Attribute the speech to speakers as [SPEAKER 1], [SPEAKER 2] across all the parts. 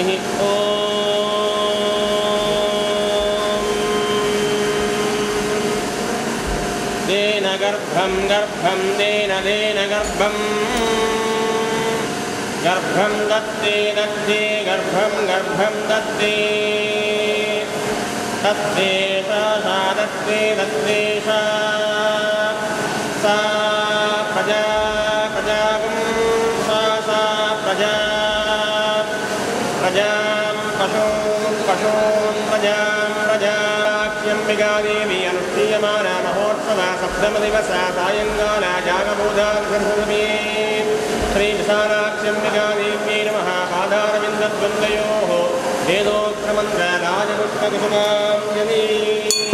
[SPEAKER 1] ो तेन गर्भं गर्भं तेन तेन गर्भं। गर्भं दत्ते दत्ते गर्भं गर्भं दत्ते। तत्ते सा दत्ते तत्तेष सा। प्रजां पशून् पशून् प्रजां प्रजाक्ष्यम्बिकादेवी अनुष्ठीयमाना महोत्सवा सप्तमदिवसा सायङ्काला जागबोधार्घर्षमे श्रीविशालाक्ष्यम्बिकादेव्यै नमः पादारविन्दद्वन्द्वयोः वेदोक्तमन्त्रराजपुष्पकुसुमां यदि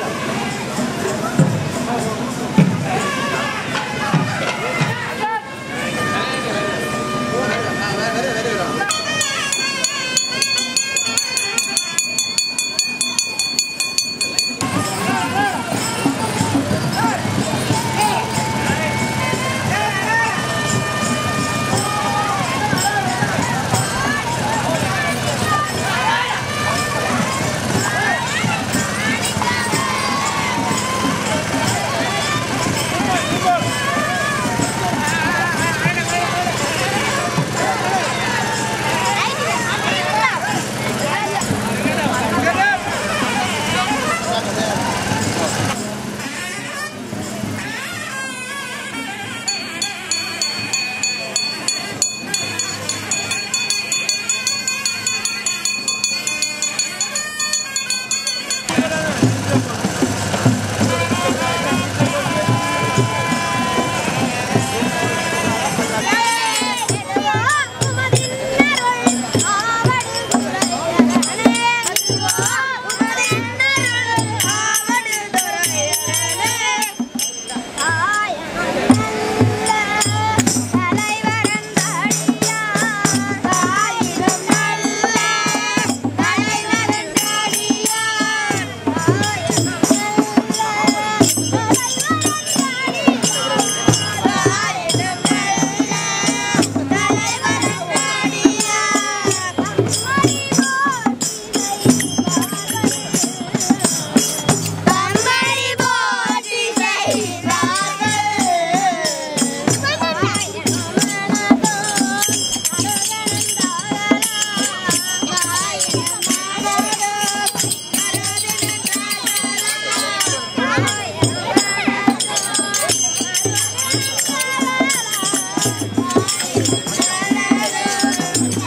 [SPEAKER 1] habla.